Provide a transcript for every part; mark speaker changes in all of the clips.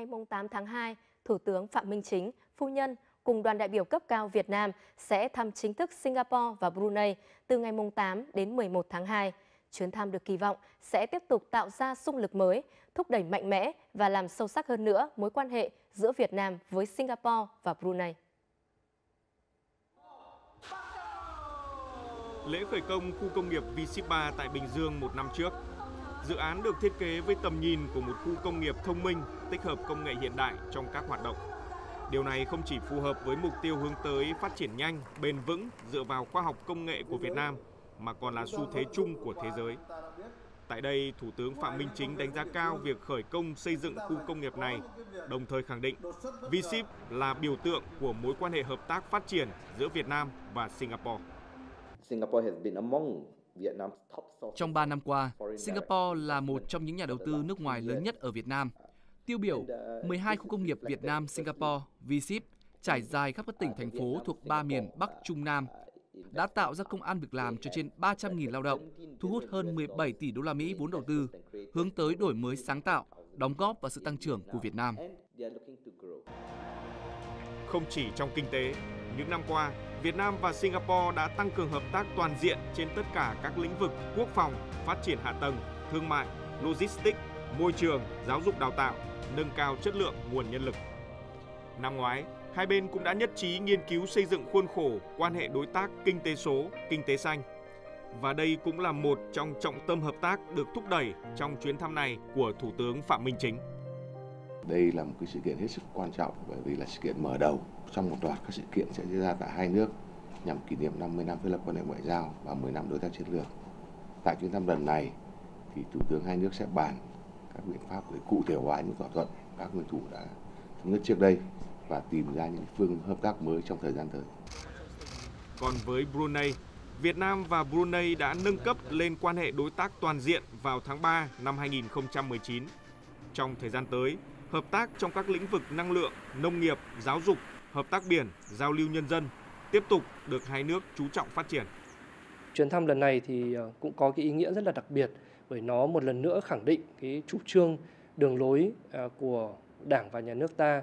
Speaker 1: Ngày 8 tháng 2, Thủ tướng Phạm Minh Chính, phu nhân cùng đoàn đại biểu cấp cao Việt Nam sẽ thăm chính thức Singapore và Brunei từ ngày 8 đến 11 tháng 2. Chuyến thăm được kỳ vọng sẽ tiếp tục tạo ra sung lực mới, thúc đẩy mạnh mẽ và làm sâu sắc hơn nữa mối quan hệ giữa Việt Nam với Singapore và Brunei.
Speaker 2: Lễ khởi công khu công nghiệp V-Ship 3 tại Bình Dương một năm trước. Dự án được thiết kế với tầm nhìn của một khu công nghiệp thông minh, tích hợp công nghệ hiện đại trong các hoạt động. Điều này không chỉ phù hợp với mục tiêu hướng tới phát triển nhanh, bền vững dựa vào khoa học công nghệ của Việt Nam, mà còn là xu thế chung của thế giới. Tại đây, Thủ tướng Phạm Minh Chính đánh giá cao việc khởi công xây dựng khu công nghiệp này, đồng thời khẳng định V-Ship là biểu tượng của mối quan hệ hợp tác phát triển giữa Việt Nam và Singapore.
Speaker 3: Trong 3 năm qua, Singapore là một trong những nhà đầu tư nước ngoài lớn nhất ở Việt Nam. Tiêu biểu, 12 khu công nghiệp Việt Nam Singapore V-Ship trải dài khắp các tỉnh thành phố thuộc ba miền Bắc Trung Nam đã tạo ra công ăn việc làm cho trên 300.000 lao động, thu hút hơn 17 tỷ đô la Mỹ vốn đầu tư, hướng tới đổi mới sáng tạo, đóng góp vào sự tăng trưởng của Việt Nam.
Speaker 2: Không chỉ trong kinh tế, những năm qua, Việt Nam và Singapore đã tăng cường hợp tác toàn diện trên tất cả các lĩnh vực quốc phòng, phát triển hạ tầng, thương mại, logistics, môi trường, giáo dục đào tạo, nâng cao chất lượng nguồn nhân lực. Năm ngoái, hai bên cũng đã nhất trí nghiên cứu xây dựng khuôn khổ quan hệ đối tác kinh tế số, kinh tế xanh. Và đây cũng là một trong trọng tâm hợp tác được thúc đẩy trong chuyến thăm này của Thủ tướng Phạm Minh Chính.
Speaker 4: Đây là một cái sự kiện hết sức quan trọng bởi vì là sự kiện mở đầu trong một loạt các sự kiện sẽ diễn ra tại hai nước nhằm kỷ niệm 50 năm thiết lập quan hệ ngoại giao và 10 năm đối tác chiến lược. Tại chuyến thăm lần này thì thủ tướng hai nước sẽ bàn các biện pháp để cụ thể hóa những thỏa thuận các nguyên thủ đã thống nhất trước đây và tìm ra những phương hợp tác mới trong thời gian tới.
Speaker 2: Còn với Brunei, Việt Nam và Brunei đã nâng cấp lên quan hệ đối tác toàn diện vào tháng 3 năm 2019. Trong thời gian tới, hợp tác trong các lĩnh vực năng lượng, nông nghiệp, giáo dục, hợp tác biển, giao lưu nhân dân tiếp tục được hai nước chú trọng phát triển.
Speaker 5: Chuyến thăm lần này thì ờ, cũng có cái ý nghĩa rất là đặc biệt bởi nó một lần nữa khẳng định cái chủ trương đường lối ờ, của Đảng và nhà nước ta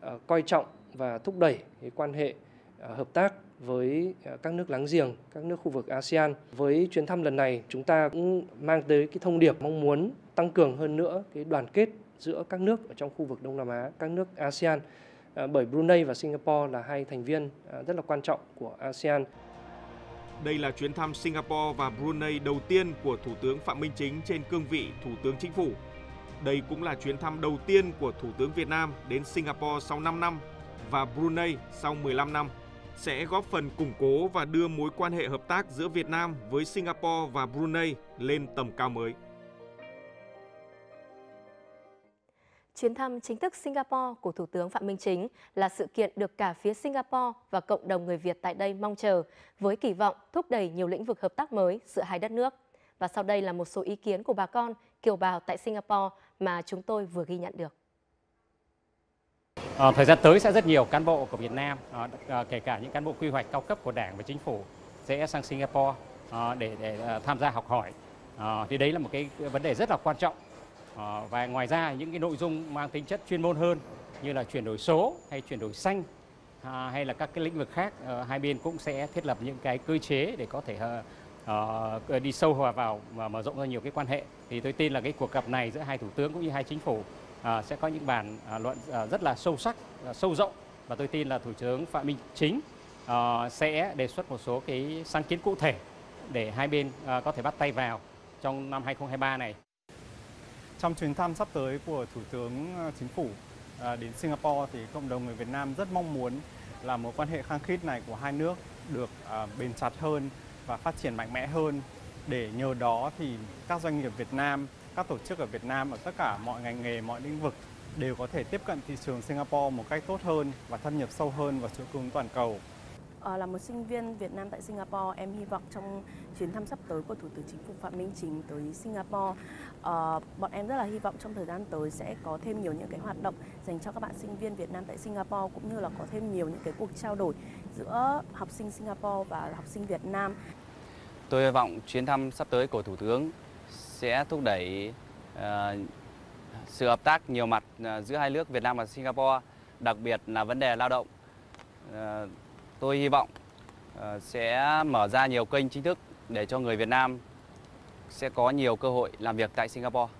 Speaker 5: ờ, coi trọng và thúc đẩy cái quan hệ hợp tác với các nước láng giềng, các nước khu vực ASEAN. Với chuyến thăm lần này, chúng ta cũng mang tới cái thông điệp mong muốn tăng cường hơn nữa cái đoàn kết giữa các nước ở trong khu vực Đông Nam Á, các nước ASEAN à, bởi Brunei và Singapore là hai thành viên à, rất là quan trọng của ASEAN.
Speaker 2: Đây là chuyến thăm Singapore và Brunei đầu tiên của Thủ tướng Phạm Minh Chính trên cương vị Thủ tướng Chính phủ. Đây cũng là chuyến thăm đầu tiên của Thủ tướng Việt Nam đến Singapore sau 5 năm và Brunei sau 15 năm sẽ góp phần củng cố và đưa mối quan hệ hợp tác giữa Việt Nam với Singapore và Brunei lên tầm cao mới.
Speaker 1: Chuyến thăm chính thức Singapore của Thủ tướng Phạm Minh Chính là sự kiện được cả phía Singapore và cộng đồng người Việt tại đây mong chờ, với kỳ vọng thúc đẩy nhiều lĩnh vực hợp tác mới giữa hai đất nước. Và sau đây là một số ý kiến của bà con kiều bào tại Singapore mà chúng tôi vừa ghi nhận được.
Speaker 6: À, thời gian tới sẽ rất nhiều cán bộ của Việt Nam, à, à kể cả những cán bộ quy hoạch cao cấp của Đảng và Chính phủ sẽ sang Singapore à, để, để à, tham gia học hỏi. À, thì đấy là một cái vấn đề rất là quan trọng Ờ, và ngoài ra những cái nội dung mang tính chất chuyên môn hơn như là chuyển đổi số hay chuyển đổi xanh à, hay là các cái lĩnh vực khác ờ, hai bên cũng sẽ thiết lập những cái cơ chế để có thể uh, đi sâu hòa vào và mở rộng ra nhiều cái quan hệ. Thì tôi tin là cái cuộc gặp này giữa hai thủ tướng cũng như hai chính phủ uh, sẽ có những bàn uh, luận uh, rất là sâu sắc uh, sâu rộng. Và tôi tin là thủ tướng phạm minh chính uh, sẽ đề xuất một số cái sáng kiến cụ thể để hai bên uh, có thể bắt tay vào trong năm 2023 này
Speaker 7: trong chuyến thăm sắp tới của Thủ tướng ờ, Chính phủ ờ, đến Singapore thì cộng đồng người Việt Nam rất mong muốn là mối quan hệ khăng khít này của hai nước được ờ, bền chặt hơn và phát triển mạnh mẽ hơn để nhờ đó thì các doanh nghiệp Việt Nam, các tổ chức ở Việt Nam ở tất cả mọi ngành nghề, mọi lĩnh vực đều có thể tiếp cận thị trường Singapore một cách tốt hơn và thâm nhập sâu hơn vào chuỗi cung toàn cầu.
Speaker 8: À, là một sinh viên Việt Nam tại Singapore, em hy vọng trong chuyến thăm sắp tới của Thủ tướng Chính phủ Phạm Minh Chính tới Singapore, à, bọn em rất là hy vọng trong thời gian tới sẽ có thêm nhiều những cái hoạt động dành cho các bạn sinh viên Việt Nam tại Singapore cũng như là có thêm nhiều những cái cuộc trao đổi giữa học sinh Singapore và học sinh Việt Nam.
Speaker 9: Tôi hy vọng chuyến thăm sắp tới của Thủ tướng sẽ thúc đẩy uh, sự hợp tác nhiều mặt giữa hai nước Việt Nam và Singapore, đặc biệt là vấn đề lao động. Tôi hy vọng ờ, sẽ mở ra nhiều kênh chính thức để cho người Việt Nam sẽ có nhiều cơ hội làm việc tại Singapore.